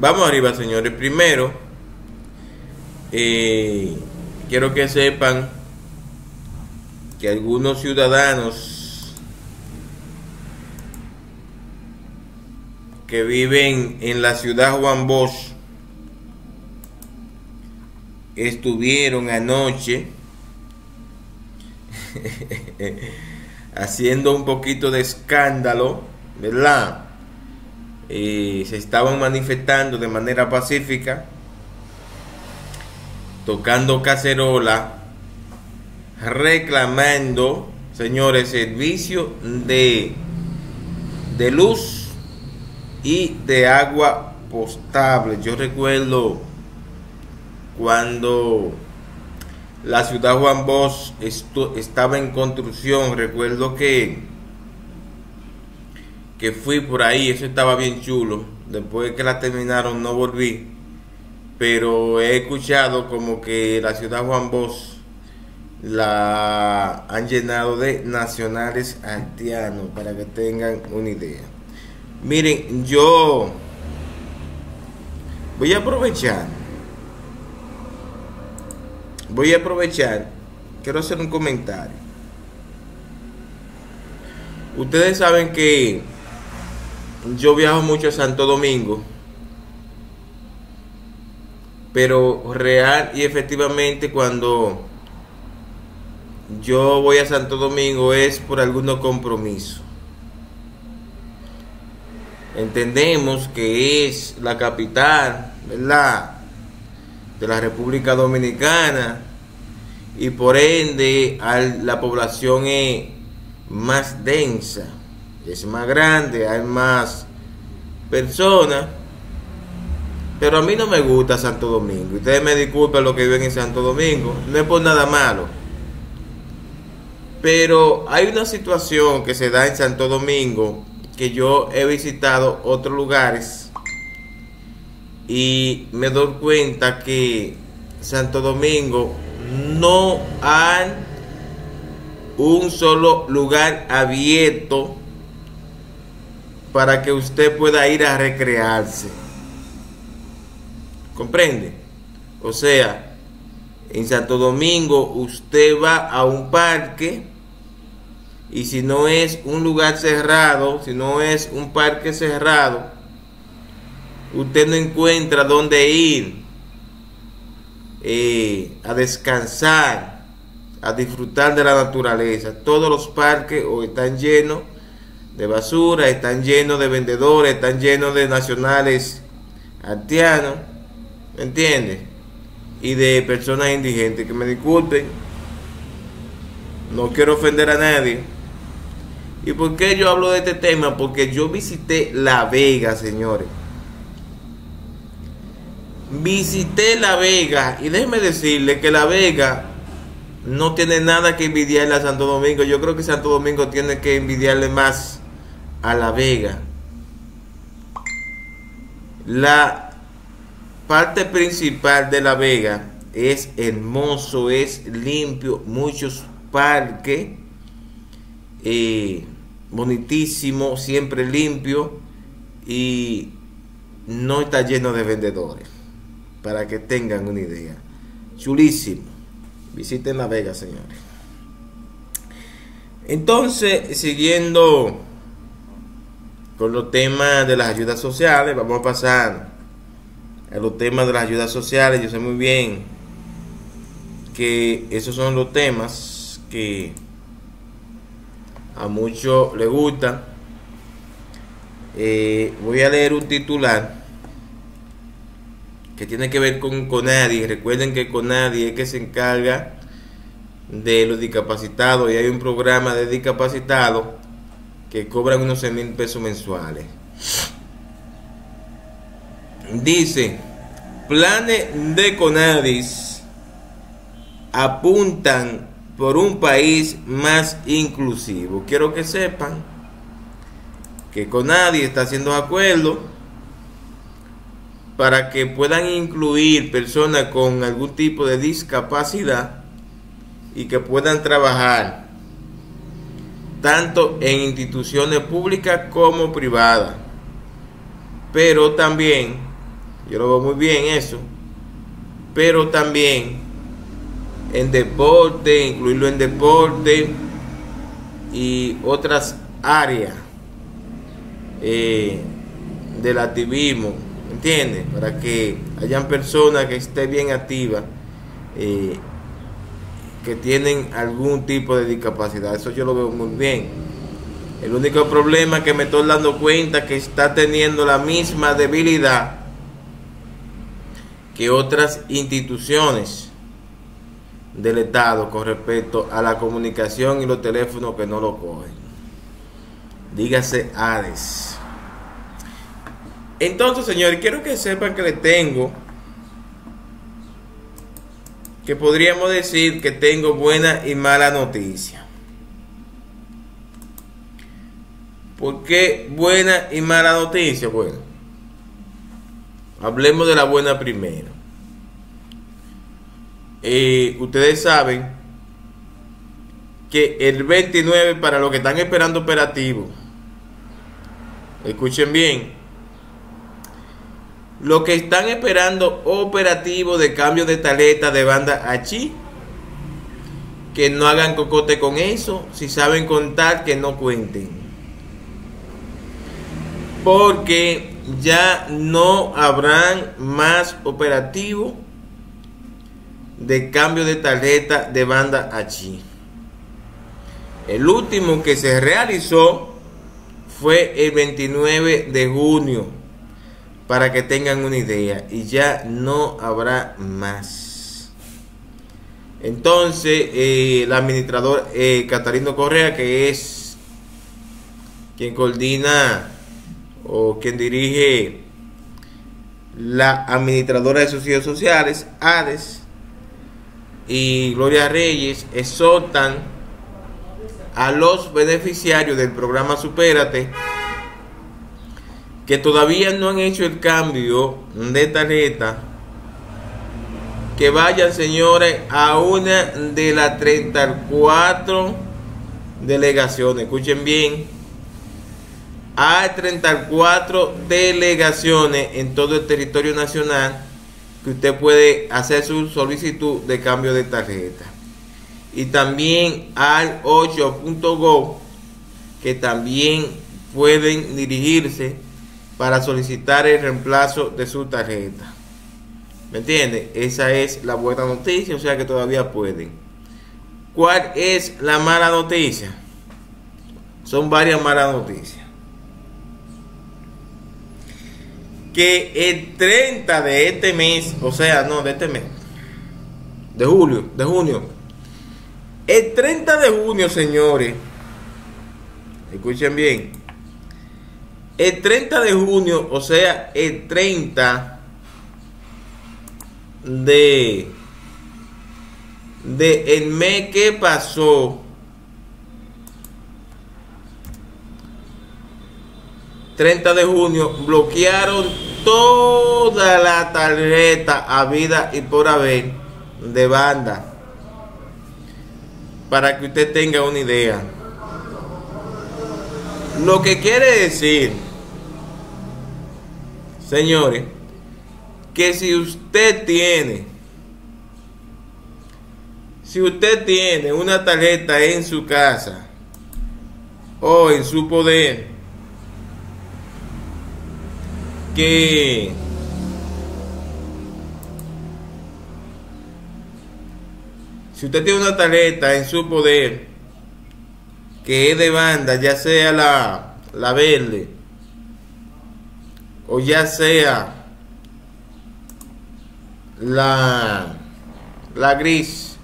Vamos arriba, señores. Primero, eh, quiero que sepan que algunos ciudadanos que viven en la ciudad Juan Bosch estuvieron anoche haciendo un poquito de escándalo, ¿verdad? Eh, se estaban manifestando de manera pacífica, tocando cacerola, reclamando, señores, servicio de, de luz y de agua potable. Yo recuerdo cuando la ciudad Juan Bosch estaba en construcción, recuerdo que, que fui por ahí, eso estaba bien chulo. Después que la terminaron no volví, pero he escuchado como que la ciudad Juan Bosch la han llenado de nacionales haitianos para que tengan una idea. Miren, yo voy a aprovechar voy a aprovechar, quiero hacer un comentario. Ustedes saben que yo viajo mucho a Santo Domingo, pero real y efectivamente cuando yo voy a Santo Domingo es por algunos compromisos. Entendemos que es la capital, ¿verdad? de la República Dominicana y por ende la población es más densa, es más grande, hay más personas. Pero a mí no me gusta Santo Domingo. Ustedes me disculpen lo que viven en Santo Domingo. No es por nada malo. Pero hay una situación que se da en Santo Domingo que yo he visitado otros lugares y me doy cuenta que Santo Domingo no hay un solo lugar abierto para que usted pueda ir a recrearse. ¿Comprende? O sea, en Santo Domingo usted va a un parque y si no es un lugar cerrado, si no es un parque cerrado, usted no encuentra dónde ir eh, a descansar, a disfrutar de la naturaleza. Todos los parques están llenos de basura, están llenos de vendedores, están llenos de nacionales haitianos, ¿me entiendes? Y de personas indigentes. Que me disculpen, no quiero ofender a nadie. ¿Y por qué yo hablo de este tema? Porque yo visité La Vega, señores visité La Vega y déjeme decirle que La Vega no tiene nada que envidiarle a Santo Domingo. Yo creo que Santo Domingo tiene que envidiarle más a La Vega. La parte principal de La Vega es hermoso, es limpio, muchos parques, eh, bonitísimo, siempre limpio y no está lleno de vendedores para que tengan una idea. Chulísimo. Visiten La Vega, señores. Entonces, siguiendo con los temas de las ayudas sociales, vamos a pasar a los temas de las ayudas sociales. Yo sé muy bien que esos son los temas que a muchos les gustan. Eh, voy a leer un titular que tiene que ver con Conadi. Recuerden que Conadi es que se encarga de los discapacitados y hay un programa de discapacitados que cobran unos 6 mil pesos mensuales. Dice, planes de Conadis apuntan por un país más inclusivo. Quiero que sepan que Conadi está haciendo acuerdos para que puedan incluir personas con algún tipo de discapacidad y que puedan trabajar tanto en instituciones públicas como privadas, pero también Yo lo veo muy bien eso. Pero también en deporte, incluirlo en deporte y otras áreas eh, del activismo, ¿entiendes? Para que hayan personas que estén bien activas, eh, que tienen algún tipo de discapacidad. Eso yo lo veo muy bien. El único problema que me estoy dando cuenta que está teniendo la misma debilidad que otras instituciones del Estado con respecto a la comunicación y los teléfonos que no lo cogen. Dígase ADES. Entonces, señores, quiero que sepan que le tengo, que podríamos decir que tengo buena y mala noticia. ¿Por qué buena y mala noticia? Bueno, hablemos de la buena primero. Eh, ustedes saben que el 29, para los que están esperando operativo, escuchen bien, los que están esperando operativo de cambio de taleta de banda H, que no hagan cocote con eso, si saben contar, que no cuenten. Porque ya no habrán más operativo de cambio de tarjeta de banda H. El último que se realizó fue el 29 de junio, para que tengan una idea, y ya no habrá más. Entonces, eh, el administrador eh, Catarino Correa, que es quien coordina o quien dirige la administradora de sociedades sociales, ADES, y Gloria Reyes exhortan a los beneficiarios del programa Supérate que todavía no han hecho el cambio de tarjeta que vayan señores a una de las 34 delegaciones escuchen bien hay 34 delegaciones en todo el territorio nacional que usted puede hacer su solicitud de cambio de tarjeta. Y también al 8.go que también pueden dirigirse para solicitar el reemplazo de su tarjeta. ¿Me entiende? Esa es la buena noticia, o sea que todavía pueden. ¿Cuál es la mala noticia? Son varias malas noticias. que el 30 de este mes, o sea, no, de este mes, de julio, de junio, el 30 de junio, señores, escuchen bien, el 30 de junio, o sea, el 30 de, de el mes que pasó, 30 de junio bloquearon toda la tarjeta a vida y por haber de banda. Para que usted tenga una idea. Lo que quiere decir, señores, que si usted tiene, si usted tiene una tarjeta en su casa o en su poder, que si usted tiene una tarjeta en su poder que es de banda, ya sea la, la verde o ya sea la, la gris,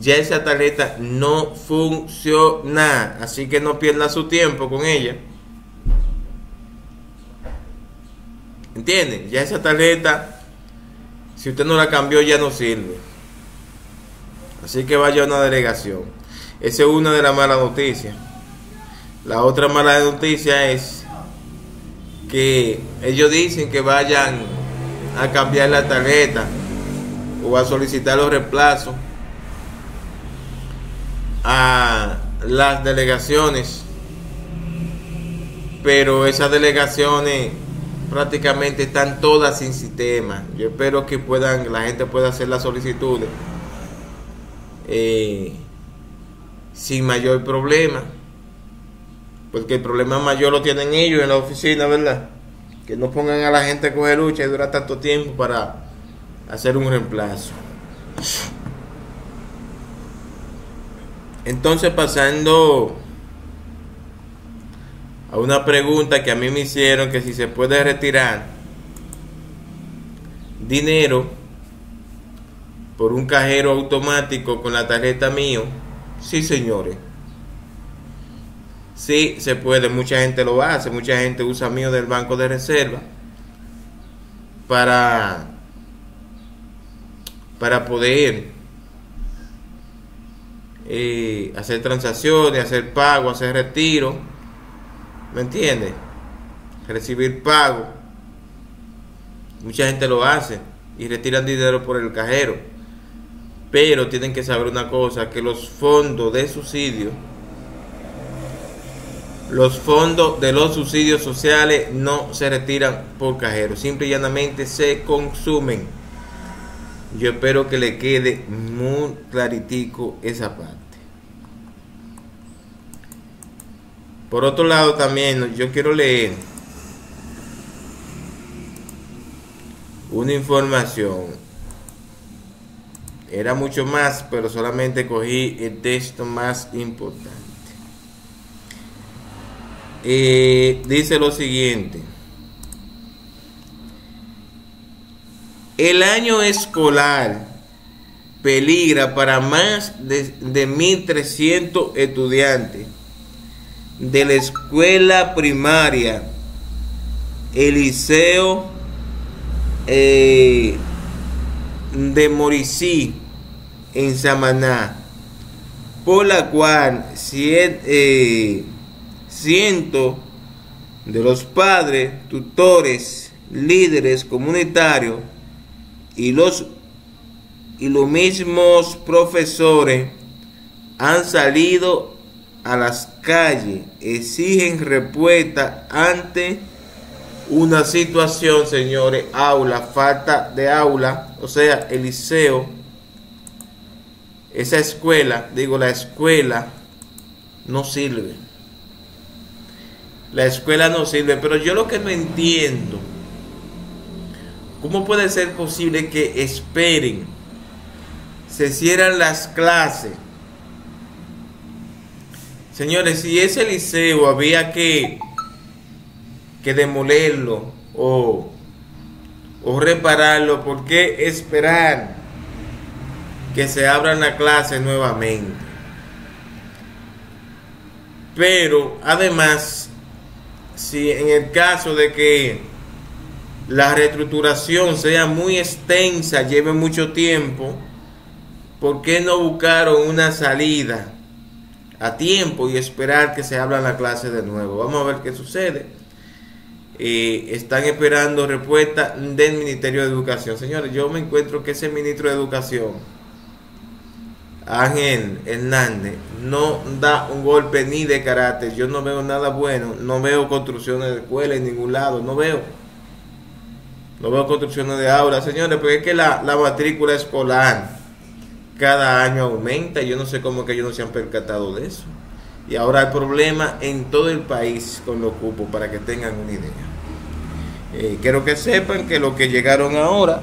ya esa tarjeta no funciona. Así que no pierda su tiempo con ella. ¿Entienden? Ya esa tarjeta, si usted no la cambió, ya no sirve. Así que vaya a una delegación. Esa es una de las malas noticias. La otra mala noticia es que ellos dicen que vayan a cambiar la tarjeta o a solicitar los reemplazos a las delegaciones. Pero esas delegaciones prácticamente están todas sin sistema. Yo espero que puedan, la gente pueda hacer las solicitudes eh, sin mayor problema. Porque el problema mayor lo tienen ellos en la oficina, ¿verdad? Que no pongan a la gente a coger lucha y dura tanto tiempo para hacer un reemplazo. Entonces pasando a una pregunta que a mí me hicieron que si se puede retirar dinero por un cajero automático con la tarjeta mío. Sí, señores. Sí, se puede. Mucha gente lo hace. Mucha gente usa mío del banco de reserva para para poder eh, hacer transacciones, hacer pago, hacer retiro ¿Me entiendes? Recibir pago. Mucha gente lo hace y retiran dinero por el cajero. Pero tienen que saber una cosa, que los fondos de subsidio, los fondos de los subsidios sociales no se retiran por cajero, simple y llanamente se consumen. Yo espero que le quede muy claritico esa parte. Por otro lado también yo quiero leer una información. Era mucho más, pero solamente cogí el texto más importante. Eh, dice lo siguiente. El año escolar peligra para más de, de 1.300 estudiantes de la escuela primaria Eliseo eh, de Moricí en Samaná, por la cual eh, cientos de los padres, tutores, líderes comunitarios y los, y los mismos profesores han salido a las calles exigen respuesta ante una situación, señores, aula, falta de aula, o sea, el esa escuela, digo, la escuela no sirve. La escuela no sirve, pero yo lo que no entiendo, ¿cómo puede ser posible que esperen, se cierran las clases? Señores, si ese liceo había que, que demolerlo o, o repararlo, ¿por qué esperar que se abran la clase nuevamente? Pero además, si en el caso de que la reestructuración sea muy extensa, lleve mucho tiempo, ¿por qué no buscaron una salida? a tiempo y esperar que se abra la clase de nuevo. Vamos a ver qué sucede. Eh, están esperando respuesta del Ministerio de Educación. Señores, yo me encuentro que ese ministro de Educación, Ángel Hernández, no da un golpe ni de carácter. Yo no veo nada bueno. No veo construcciones de escuela en ningún lado. No veo. No veo construcciones de aulas. Señores, porque es que la, la matrícula escolar cada año aumenta. Yo no sé cómo que ellos no se han percatado de eso. Y ahora hay problema en todo el país con los cupos, para que tengan una idea. Eh, quiero que sepan que los que llegaron ahora,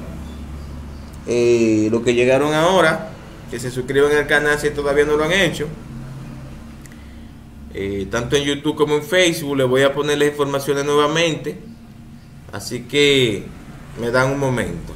eh, los que llegaron ahora, que se suscriban al canal si todavía no lo han hecho, eh, tanto en YouTube como en Facebook, les voy a poner las informaciones nuevamente. Así que me dan un momento.